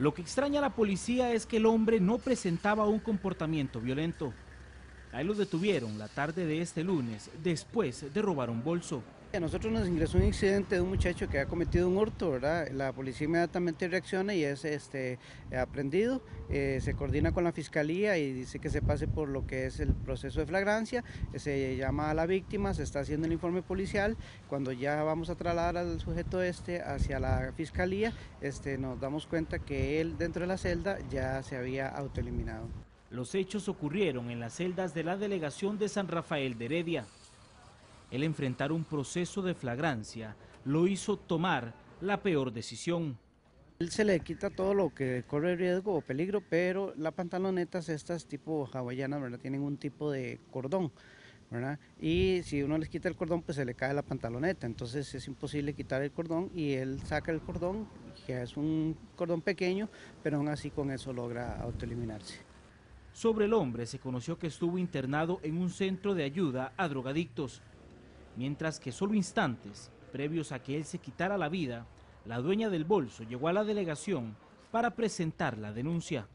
Lo que extraña a la policía es que el hombre no presentaba un comportamiento violento. Ahí lo detuvieron la tarde de este lunes, después de robar un bolso. A nosotros nos ingresó un incidente de un muchacho que ha cometido un hurto, ¿verdad? La policía inmediatamente reacciona y es este, aprendido, eh, se coordina con la fiscalía y dice que se pase por lo que es el proceso de flagrancia, se llama a la víctima, se está haciendo el informe policial, cuando ya vamos a trasladar al sujeto este hacia la fiscalía, este, nos damos cuenta que él dentro de la celda ya se había autoeliminado. Los hechos ocurrieron en las celdas de la delegación de San Rafael de Heredia. El enfrentar un proceso de flagrancia lo hizo tomar la peor decisión. Él se le quita todo lo que corre riesgo o peligro, pero las pantalonetas estas tipo hawaianas, ¿verdad? Tienen un tipo de cordón, ¿verdad? Y si uno les quita el cordón, pues se le cae la pantaloneta, entonces es imposible quitar el cordón y él saca el cordón, que es un cordón pequeño, pero aún así con eso logra autoeliminarse. Sobre el hombre se conoció que estuvo internado en un centro de ayuda a drogadictos mientras que solo instantes previos a que él se quitara la vida, la dueña del bolso llegó a la delegación para presentar la denuncia.